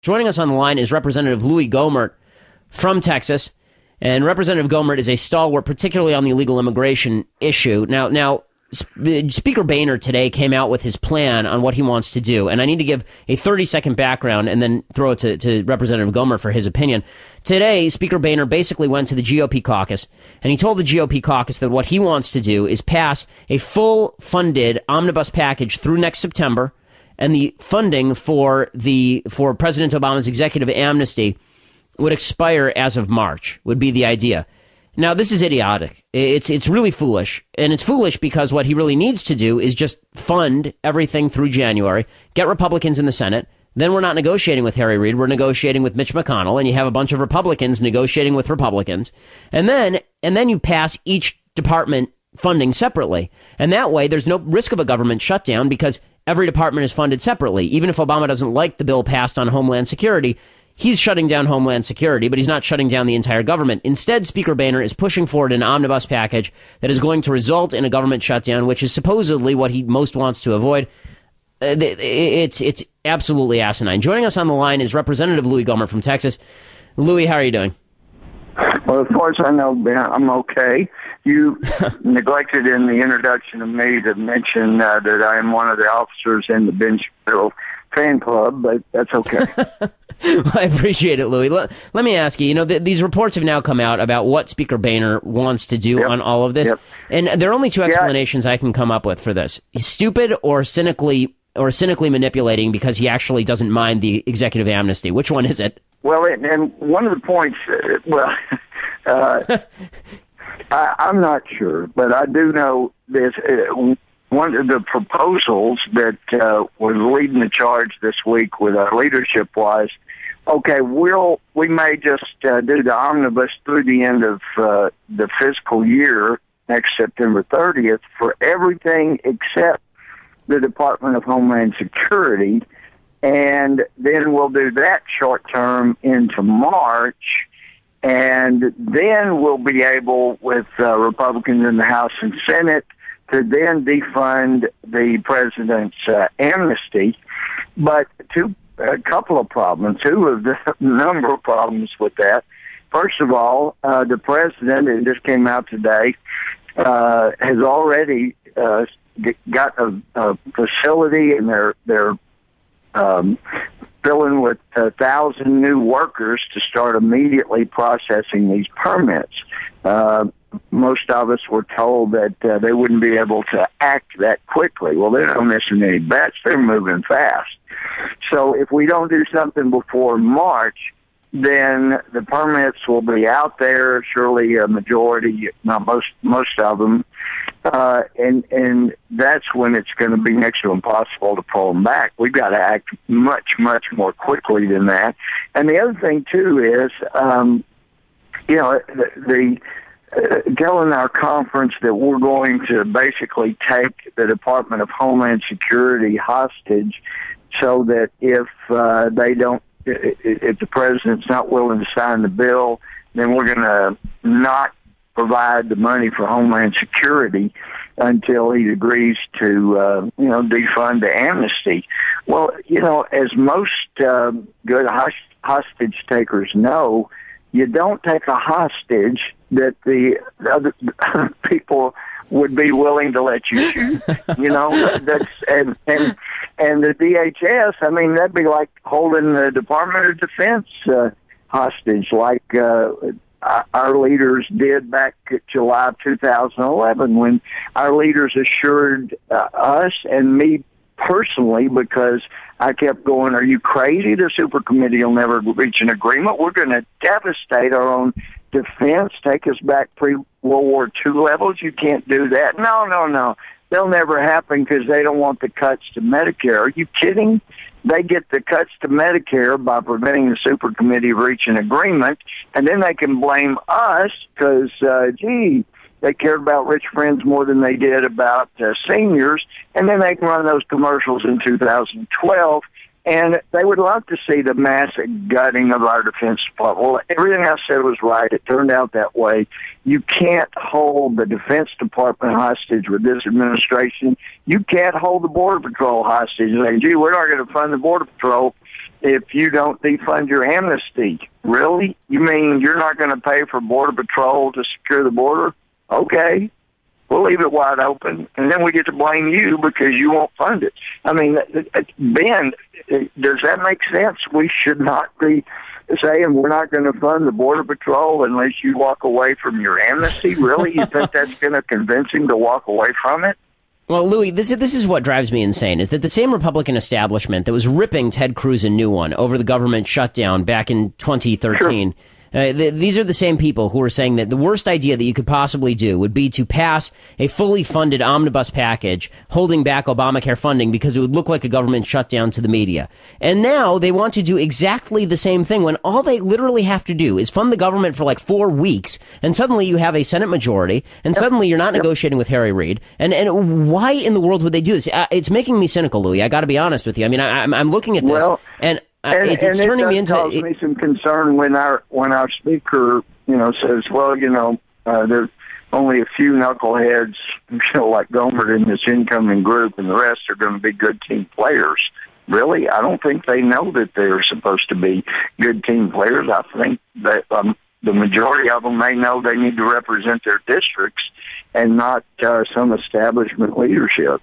Joining us on the line is Representative Louie Gohmert from Texas. And Representative Gohmert is a stalwart, particularly on the illegal immigration issue. Now, now, Speaker Boehner today came out with his plan on what he wants to do. And I need to give a 30 second background and then throw it to, to Representative Gohmert for his opinion. Today, Speaker Boehner basically went to the GOP caucus and he told the GOP caucus that what he wants to do is pass a full funded omnibus package through next September and the funding for the for President Obama's executive amnesty would expire as of March. Would be the idea. Now this is idiotic. It's it's really foolish, and it's foolish because what he really needs to do is just fund everything through January, get Republicans in the Senate. Then we're not negotiating with Harry Reid. We're negotiating with Mitch McConnell, and you have a bunch of Republicans negotiating with Republicans, and then and then you pass each department funding separately, and that way there's no risk of a government shutdown because every department is funded separately. Even if Obama doesn't like the bill passed on Homeland Security, he's shutting down Homeland Security, but he's not shutting down the entire government. Instead, Speaker Boehner is pushing forward an omnibus package that is going to result in a government shutdown, which is supposedly what he most wants to avoid. Uh, it's it's absolutely asinine. Joining us on the line is Representative Louie Gohmert from Texas. Louie, how are you doing? Well, as far as I know, I'm okay. You neglected in the introduction of me to mention uh, that I am one of the officers in the Ben Shapiro fan club, but that's okay. well, I appreciate it, Louie. Let, let me ask you. You know, th- these reports have now come out about what Speaker Boehner wants to do yep. on all of this, yep. and there are only two explanations yeah. I can come up with for this: He's stupid or cynically or cynically manipulating because he actually doesn't mind the executive amnesty. Which one is it? Well, and one of the points, uh, well, uh, I, I'm not sure, but I do know this. Uh, one of the proposals that uh, was leading the charge this week with our leadership was, okay, we'll we may just uh, do the omnibus through the end of uh, the fiscal year next September 30th for everything except the Department of Homeland Security and then we'll do that short term into March, and then we'll be able, with uh, Republicans in the House and Senate, to then defund the president's uh, amnesty. But two, a couple of problems, two of the number of problems with that. First of all, uh, the president, and this came out today, uh, has already uh, got a, a facility, and they're they're um, filling with a thousand new workers to start immediately processing these permits. Uh, most of us were told that uh, they wouldn't be able to act that quickly. Well, they're not missing any bets. They're moving fast. So if we don't do something before March, then the permits will be out there. Surely a majority, not most, most of them, uh, and and that's when it's going to be next to impossible to pull them back. We've got to act much much more quickly than that. And the other thing too is, um, you know, the, the uh, telling our conference that we're going to basically take the Department of Homeland Security hostage, so that if uh, they don't, if the president's not willing to sign the bill, then we're going to not provide the money for Homeland Security until he agrees to, uh, you know, defund the amnesty. Well, you know, as most uh, good hostage takers know, you don't take a hostage that the other people would be willing to let you shoot. you know, that's and and and the DHS. I mean, that'd be like holding the Department of Defense uh, hostage, like uh, our leaders did back July of 2011 when our leaders assured uh, us and me personally because I kept going, are you crazy? The super committee will never reach an agreement. We're going to devastate our own defense, take us back pre World War II levels. You can't do that. No, no, no. They'll never happen because they don't want the cuts to Medicare. Are you kidding? they get the cuts to Medicare by preventing the super committee reaching agreement, and then they can blame us because, uh, gee, they cared about rich friends more than they did about uh, seniors, and then they can run those commercials in 2012 and they would love to see the massive gutting of our Defense Department. Well, everything I said was right. It turned out that way. You can't hold the Defense Department hostage with this administration. You can't hold the Border Patrol hostage say, gee, we're not going to fund the Border Patrol if you don't defund your amnesty. Really? You mean you're not going to pay for Border Patrol to secure the border? Okay. We'll leave it wide open, and then we get to blame you because you won't fund it. I mean, uh, uh, Ben, uh, does that make sense? We should not be saying we're not going to fund the Border Patrol unless you walk away from your amnesty. Really? You think that's going to convince him to walk away from it? Well, Louie, this is, this is what drives me insane is that the same Republican establishment that was ripping Ted Cruz a new one over the government shutdown back in 2013 sure. Uh, th- these are the same people who are saying that the worst idea that you could possibly do would be to pass a fully funded omnibus package holding back Obamacare funding because it would look like a government shutdown to the media. And now they want to do exactly the same thing when all they literally have to do is fund the government for like four weeks, and suddenly you have a Senate majority, and yep. suddenly you're not yep. negotiating with Harry Reid. And and why in the world would they do this? Uh, it's making me cynical, Louie. I got to be honest with you. I mean, I, am I'm, I'm looking at this, well, and and, it's, it's turning it me into cause it, me some concern when our when our speaker you know says, well, you know, uh, there's only a few knuckleheads, you know, like Gohmert in this incoming group, and the rest are going to be good team players. Really, I don't think they know that they're supposed to be good team players. I think that um, the majority of them may know they need to represent their districts and not uh, some establishment leadership.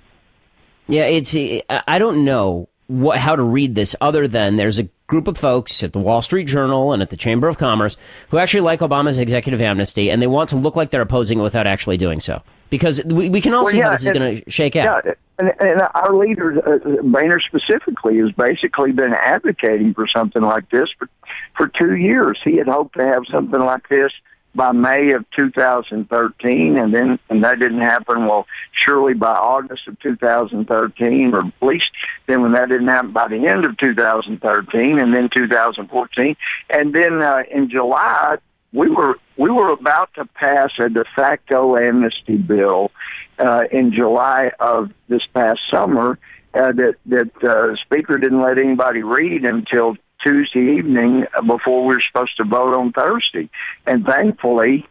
Yeah, it's. I don't know what, how to read this other than there's a group of folks at the Wall Street Journal and at the Chamber of Commerce who actually like Obama's executive amnesty and they want to look like they're opposing it without actually doing so. Because we, we can all well, see yeah, how this is going to shake out. Yeah, and, and our leader, uh, Boehner specifically, has basically been advocating for something like this for, for two years. He had hoped to have something like this by May of 2013, and then and that didn't happen. Well, surely by August of 2013, or at least then when that didn't happen by the end of 2013, and then 2014, and then uh, in July we were we were about to pass a de facto amnesty bill uh, in July of this past summer. Uh, that that uh, speaker didn't let anybody read until Tuesday evening before we were supposed to vote on Thursday. And thankfully,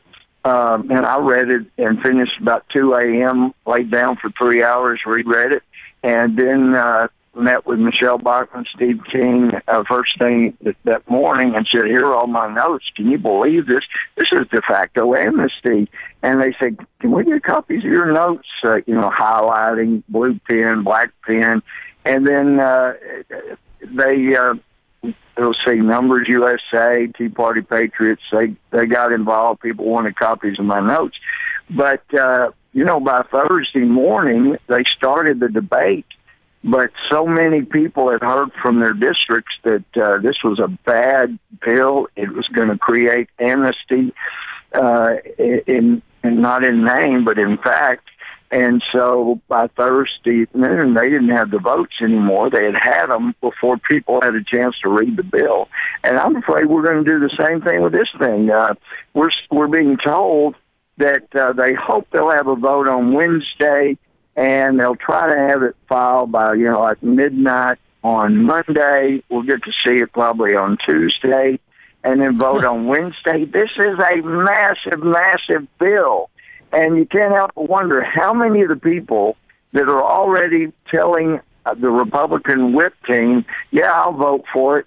um, and I read it and finished about 2 a.m., laid down for three hours, reread it, and then uh, met with Michele Bachmann, Steve King, uh, first thing that, that morning and said, here are all my notes. Can you believe this? This is de facto amnesty. And they said, can we get copies of your notes? Uh, you know, highlighting, blue pen, black pen. And then uh, they uh, it'll say Numbers USA, Tea Party Patriots. They they got involved. People wanted copies of my notes, but uh, you know by Thursday morning they started the debate. But so many people had heard from their districts that uh, this was a bad bill. It was going to create amnesty uh, in, in not in name, but in fact. And so by Thursday noon, they didn't have the votes anymore. They had had them before people had a chance to read the bill. And I'm afraid we're going to do the same thing with this thing. Uh, we're we're being told that uh, they hope they'll have a vote on Wednesday, and they'll try to have it filed by you know like midnight on Monday. We'll get to see it probably on Tuesday, and then vote on Wednesday. This is a massive, massive bill and you can't help but wonder how many of the people that are already telling uh, the Republican whip team, yeah, I'll vote for it,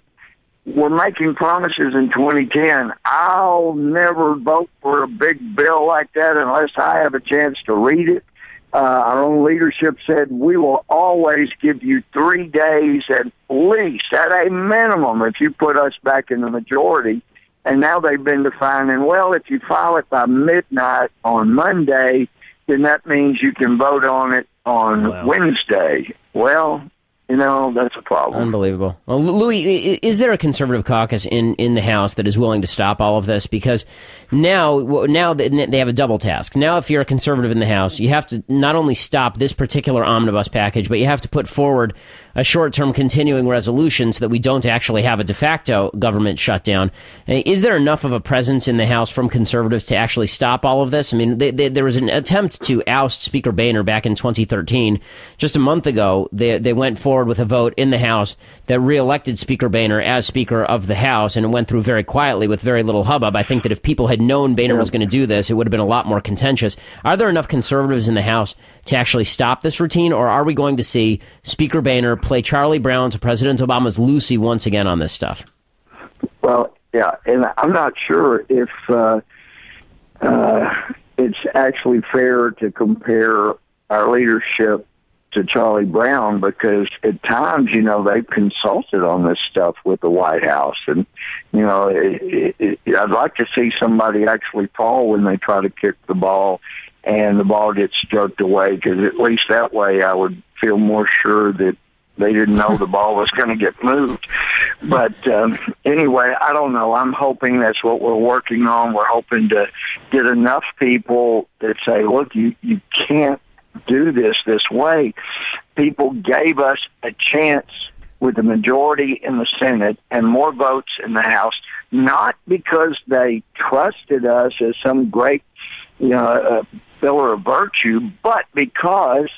were making promises in 2010. I'll never vote for a big bill like that unless I have a chance to read it. Uh, our own leadership said we will always give you three days at least, at a minimum, if you put us back in the majority and now they've been defining, well, if you file it by midnight on Monday, then that means you can vote on it on wow. Wednesday. Well, you know, that's a problem. Unbelievable. Well, Louie, is there a conservative caucus in, in the House that is willing to stop all of this? Because now, now they have a double task. Now, if you're a conservative in the House, you have to not only stop this particular omnibus package, but you have to put forward a short term continuing resolution so that we don't actually have a de facto government shutdown. Eh, is there enough of a presence in the House from conservatives to actually stop all of this? I mean, they, they, there was an attempt to oust Speaker Boehner back in 2013. Just a month ago, they, they went forward with a vote in the House that reelected Speaker Boehner as Speaker of the House, and it went through very quietly with very little hubbub. I think that if people had known Boehner was going to do this, it would have been a lot more contentious. Are there enough conservatives in the House to actually stop this routine, or are we going to see Speaker Boehner play Charlie Brown to President Obama's Lucy once again on this stuff. Well, yeah, and I'm not sure if uh, uh, it's actually fair to compare our leadership to Charlie Brown because at times, you know, they've consulted on this stuff with the White House, and you know, it, it, it, I'd like to see somebody actually fall when they try to kick the ball, and the ball gets jerked away because at least that way I would feel more sure that they didn't know the ball was going to get moved. But um, anyway, I don't know. I'm hoping that's what we're working on. We're hoping to get enough people that say, "Look, you you can't do this this way. People gave us a chance with the majority in the Senate and more votes in the House, not because they trusted us as some great, you know, uh, pillar of virtue, but because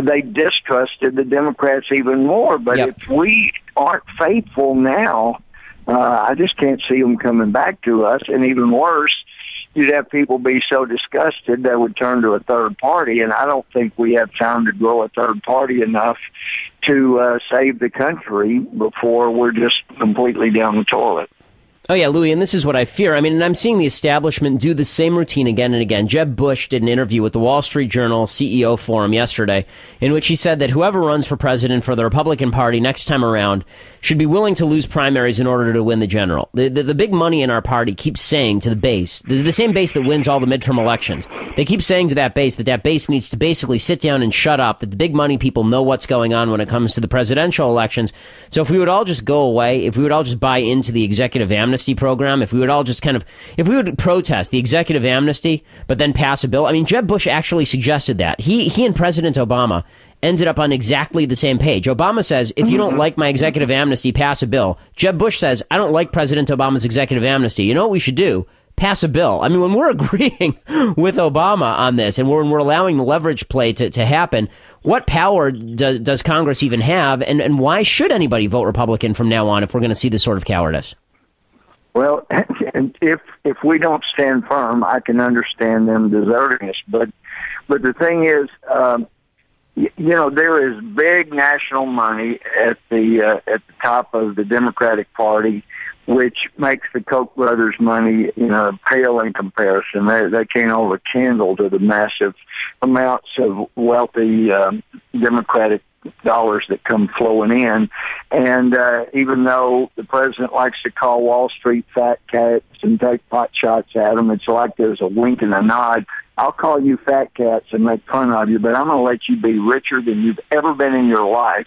they distrusted the Democrats even more. But yep. if we aren't faithful now, uh, I just can't see them coming back to us. And even worse, you'd have people be so disgusted they would turn to a third party, and I don't think we have time to grow a third party enough to uh, save the country before we're just completely down the toilet. Oh yeah, Louie, and this is what I fear. I mean, and I'm seeing the establishment do the same routine again and again. Jeb Bush did an interview with the Wall Street Journal CEO Forum yesterday, in which he said that whoever runs for president for the Republican Party next time around should be willing to lose primaries in order to win the general. The, the, the big money in our party keeps saying to the base, the, the same base that wins all the midterm elections, they keep saying to that base that that base needs to basically sit down and shut up, that the big money people know what's going on when it comes to the presidential elections. So if we would all just go away, if we would all just buy into the executive amnesty program, if we would all just kind of, if we would protest the executive amnesty, but then pass a bill. I mean, Jeb Bush actually suggested that. He, he and President Obama ended up on exactly the same page. Obama says, if you don't mm-hmm. like my executive amnesty, pass a bill. Jeb Bush says, I don't like President Obama's executive amnesty. You know what we should do? Pass a bill. I mean, when we're agreeing with Obama on this and when we're allowing the leverage play to, to happen, what power does, does Congress even have? And, and why should anybody vote Republican from now on if we're going to see this sort of cowardice? Well, if if we don't stand firm, I can understand them deserting us. But but the thing is, um, you know there is big national money at the uh, at the top of the Democratic Party, which makes the Koch brothers' money you know pale in comparison. They they can't hold a candle to the massive amounts of wealthy um, Democratic dollars that come flowing in. And uh, even though the president likes to call Wall Street fat cats and take pot shots at them, it's like there's a wink and a nod. I'll call you fat cats and make fun of you, but I'm going to let you be richer than you've ever been in your life.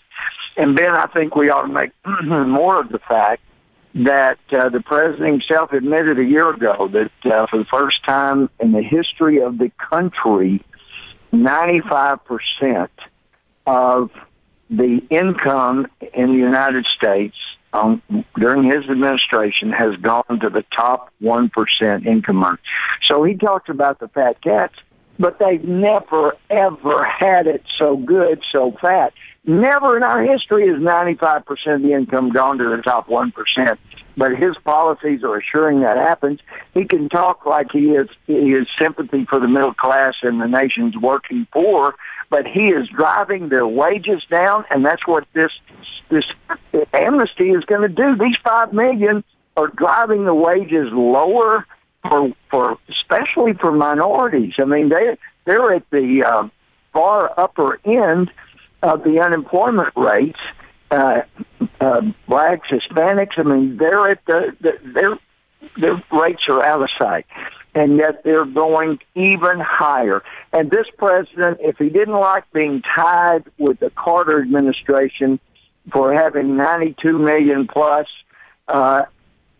And Ben, I think we ought to make more of the fact that uh, the president himself admitted a year ago that uh, for the first time in the history of the country, 95% of the income in the United States um, during his administration has gone to the top 1% income earners. So he talks about the fat cats, but they've never, ever had it so good, so fat. Never in our history has 95% of the income gone to the top 1%. But his policies are assuring that happens. He can talk like he is, he is sympathy for the middle class and the nation's working poor, but he is driving their wages down, and that's what this this amnesty is going to do. These five million are driving the wages lower for for especially for minorities. I mean, they they're at the uh, far upper end of the unemployment rates. Uh, uh, blacks, Hispanics. I mean, they're at the, the their their rates are out of sight and yet they're going even higher. And this president, if he didn't like being tied with the Carter administration for having 92 million plus uh,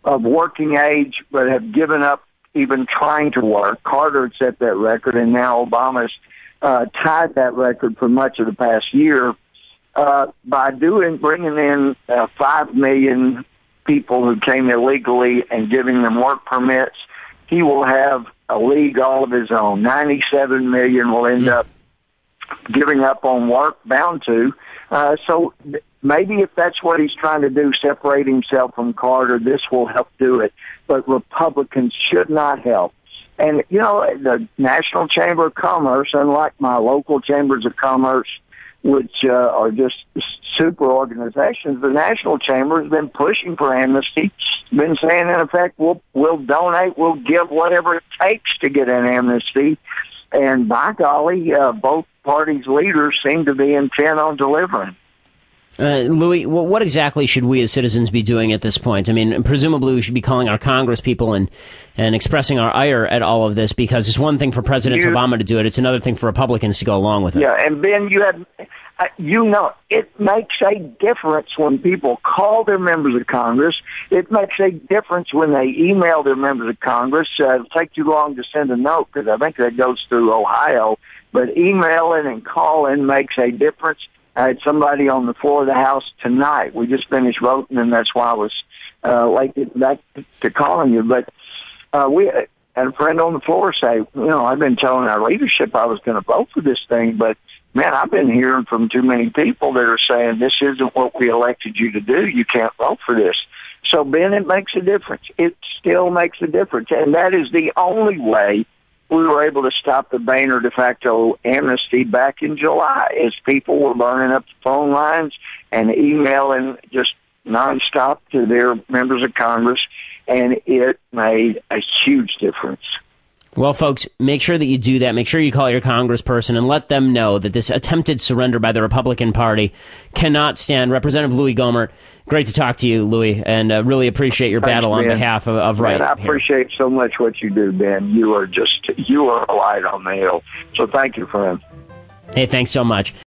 of working age, but have given up even trying to work, Carter set that record, and now Obama's uh, tied that record for much of the past year. Uh, by doing bringing in uh, five million people who came illegally and giving them work permits, he will have a league all of his own. 97 million will end up giving up on work, bound to. Uh, so maybe if that's what he's trying to do, separate himself from Carter, this will help do it. But Republicans should not help. And, you know, the National Chamber of Commerce, unlike my local chambers of commerce, which uh, are just super organizations. The National Chamber has been pushing for amnesty, been saying in effect, we'll we'll donate, we'll give whatever it takes to get an amnesty. And by golly, uh, both parties' leaders seem to be intent on delivering. Uh, Louie, what exactly should we as citizens be doing at this point? I mean, presumably we should be calling our Congress people and, and expressing our ire at all of this because it's one thing for President you, Obama to do it; it's another thing for Republicans to go along with it. Yeah, and Ben, you have, uh, you know, it makes a difference when people call their members of Congress. It makes a difference when they email their members of Congress. Uh, it'll take too long to send a note because I think that goes through Ohio, but emailing and calling makes a difference I had somebody on the floor of the House tonight. We just finished voting, and that's why I was uh, late back to calling you. But uh, we had a friend on the floor say, you know, I've been telling our leadership I was going to vote for this thing, but man, I've been hearing from too many people that are saying this isn't what we elected you to do. You can't vote for this. So, Ben, it makes a difference. It still makes a difference. And that is the only way we were able to stop the Boehner de facto amnesty back in July as people were burning up the phone lines and emailing just nonstop to their members of Congress, and it made a huge difference. Well, folks, make sure that you do that. Make sure you call your congressperson and let them know that this attempted surrender by the Republican Party cannot stand. Representative Louie Gohmert, great to talk to you, Louie, and uh, really appreciate your battle on behalf of, of right. I appreciate here. so much what you do, Ben. You are just you are a light on the hill. So thank you, friend. Hey, thanks so much.